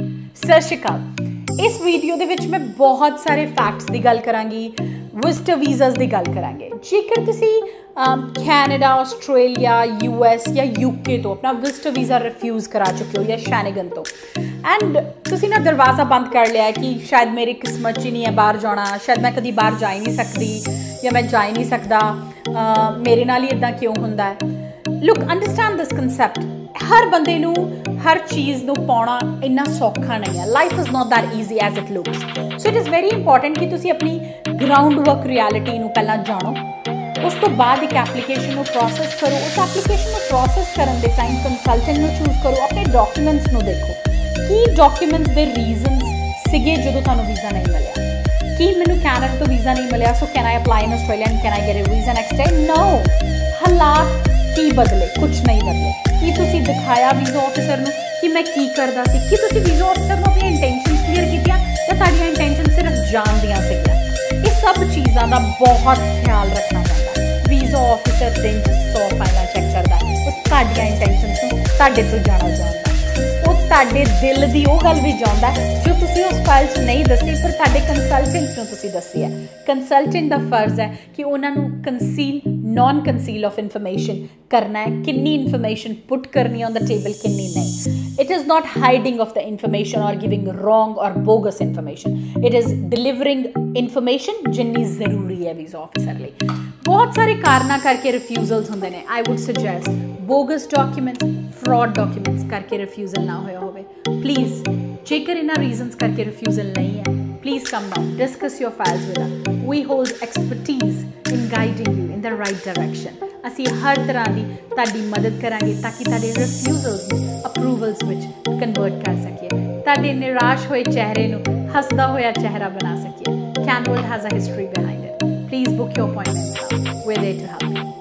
ਸਤਿ ਸ਼੍ਰੀ ਅਕਾਲ। ਇਸ ਵੀਡੀਓ ਦੇ ਵਿੱਚ ਮੈਂ ਬਹੁਤ ਸਾਰੇ ਫੈਕਟਸ ਦੀ ਗੱਲ ਕਰਾਂਗੀ ਵਿਜ਼ਟਰ ਵੀਜ਼ਾਸ ਦੀ ਗੱਲ ਕਰਾਂਗੇ। ਜੇਕਰ ਤੁਸੀਂ ਕੈਨੇਡਾ ਆਸਟ੍ਰੇਲੀਆ ਯੂ ਯੂਐਸ ਜਾਂ ਯੂਕੇ ਤੋਂ ਆਪਣਾ ਵਿਜ਼ਟਰ ਵੀਜ਼ਾ ਰਿਫਿਊਜ਼ ਕਰਾ ਚੁੱਕੇ ਹੋ ਜਾਂ ਸ਼ੈਨੇਗਨ ਤੋਂ ਐਂਡ ਤੁਸੀਂ ਨਾ ਦਰਵਾਜ਼ਾ ਬੰਦ ਕਰ ਲਿਆ ਕਿ ਸ਼ਾਇਦ ਮੇਰੀ ਕਿਸਮਤ 'ਚ ਨਹੀਂ ਹੈ ਬਾਹਰ ਜਾਣਾ, ਸ਼ਾਇਦ ਮੈਂ ਕਦੀ ਬਾਹਰ ਜਾ ਹੀ ਨਹੀਂ ਸਕਦੀ ਜਾਂ ਮੈਂ ਜਾ ਹੀ ਨਹੀਂ ਸਕਦਾ ਮੇਰੇ ਨਾਲ ਹੀ ਇਦਾਂ ਕਿਉਂ ਹੁੰਦਾ ਹੈ? ਲੁੱਕ ਅੰਡਰਸਟੈਂਡ ਦਿਸ ਕਨਸੈਪਟ ਹਰ ਬੰਦੇ ਨੂੰ ਹਰ ਚੀਜ਼ ਨੂੰ ਪਾਉਣਾ ਇੰਨਾ ਸੌਖਾ ਨਹੀਂ ਹੈ। Life is not that easy as it looks so it is very important ਕਿ ਤੁਸੀਂ ਆਪਣੀ ਗਰਾਊਂਡ ਵਰਕ ਰਿਐਲਿਟੀ ਨੂੰ ਪਹਿਲਾਂ ਜਾਣੋ। ਉਸ ਤੋਂ ਬਾਅਦ ਇੱਕ ਐਪਲੀਕੇਸ਼ਨ ਨੂੰ ਪ੍ਰੋਸੈਸ ਕਰੋ। ਉਸ ਐਪਲੀਕੇਸ਼ਨ ਨੂੰ ਪ੍ਰੋਸੈਸ ਕਰਨ ਦੇ ਟਾਈਮ ਕੰਸਲਟੈਂਟ ਨੂੰ ਚੂਜ਼ ਕਰੋ। ਆਪਣੇ ਡਾਕੂਮੈਂਟਸ ਨੂੰ ਦੇਖੋ। ਕੀ ਡਾਕੂਮੈਂਟਸ ਦੇ ਰੀਜ਼ਨਸ ਸਿਗੇ ਜਦੋਂ ਤੁਹਾਨੂੰ ਵੀਜ਼ਾ ਨਹੀਂ ਮਿਲਿਆ? ਕੀ ਮੈਨੂੰ ਕੈਨੇਡਾ ਤੋਂ ਵੀਜ਼ਾ ਨਹੀਂ ਮਿਲਿਆ? So can I apply in Australia and can I get a visa next time no ਕੀ ਬਦਲੇ ਕੁਝ ਨਹੀਂ ਬਦਲੇ। ਕੀ ਤੁਸੀਂ ਦਿਖਾਇਆ ਵੀਜ਼ਾ ਆਫੀਸਰ ਨੂੰ ਕਿ ਮੈਂ ਕੀ ਕਰਦਾ ਸੀ? ਕੀ ਤੁਸੀਂ ਵੀਜ਼ਾ ਆਫੀਸਰ ਨੂੰ ਆਪਣੀ ਇੰਟੈਂਸ਼ਨਸ ਕਲੀਅਰ ਕੀਤੀਆਂ ਜਾਂ ਤੁਹਾਡੀਆਂ ਇੰਟੈਂਸ਼ਨ ਸਿਰਫ ਜਾਣ ਦੀਆਂ ਸੀਗੀਆਂ? ਇਹ ਸਭ ਚੀਜ਼ਾਂ ਦਾ ਬਹੁਤ ਖਿਆਲ ਰੱਖਣਾ ਪੈਂਦਾ। ਵੀਜ਼ਾ ਆਫੀਸਰ ਦਿਨ 'ਚ 100 ਫਾਈਲਾਂ ਚੈੱਕ ਕਰਦਾ ਉਹ ਤੁਹਾਡੀਆਂ ਇੰਟੈਂਸ਼ਨ ਨੂੰ ਤੁਹਾਡੇ ਤੋਂ ਜਾਣਾ ਚਾਹੁੰਦਾ ਉਹ ਤੁਹਾਡੇ ਦਿਲ ਦੀ ਉਹ ਗੱਲ ਵੀ ਜਾਣਦਾ ਜੋ ਤੁਸੀਂ ਉਸ ਫਾਈਲ 'ਚ ਨਹੀਂ ਦੱਸੀ, ਪਰ ਤੁਹਾਡੇ ਕੰਸਲਟੈਂਟ ਨੂੰ ਤੁਸੀਂ ਦੱਸੀ ਹੈ। ਕੰਸਲਟੈਂਟ ਦਾ ਫਰਜ਼ ਹੈ ਕਿ ਉਹਨਾਂ ਨੂੰ conceal non conceal of information ਕਰਨਾ ਹੈ ਕਿੰਨੀ ਇਨਫੋਰਮੇਸ਼ਨ ਪੁੱਟ ਕਰਨੀ ਔਨ ਦਾ ਟੇਬਲ ਕਿੰਨੀ ਨਹੀਂ it is not hiding of the information or giving wrong or bogus information it is delivering information ਜਿੰਨੀ ਜ਼ਰੂਰੀ ਹੈ ਵੀਜ਼ਾ ਆਫੀਸਰ ਲਈ ਬਹੁਤ ਸਾਰੇ ਕਾਰਨਾਂ ਕਰਕੇ ਰਿਫਿਊਜ਼ਲਸ ਹੁੰਦੇ ਨੇ I would suggest bogus documents fraud documents ਕਰਕੇ ਰਿਫਿਊਜ਼ਲ ਨਾ ਹੋਇਆ ਹੋਵੇ ਪਲੀਜ਼ ਜੇਕਰ ਇਹਨਾਂ ਰੀਜ਼ਨਸ ਕਰਕੇ ਰਿਫਿਊਜ਼ਲ ਨਹੀਂ ਹੈ please come down. Discuss your files with us. We hold expertise in guiding you. In the right direction ਅਸੀਂ ਹਰ ਤਰ੍ਹਾਂ ਦੀ ਤੁਹਾਡੀ ਮਦਦ ਕਰਾਂਗੇ ਤਾਂ ਕਿ ਤੁਹਾਡੇ ਰਿਫਿਊਜ਼ਲਸ ਨੂੰ ਅਪਰੂਵਲਸ ਵਿੱਚ ਕਨਵਰਟ ਕਰ ਸਕੀਏ ਤੁਹਾਡੇ ਨਿਰਾਸ਼ ਹੋਏ ਚਿਹਰੇ ਨੂੰ ਹੱਸਦਾ ਹੋਇਆ ਚਿਹਰਾ ਬਣਾ ਸਕੀਏ ਕੈਨਵਰਡ has a history behind it please book your appointment we there to help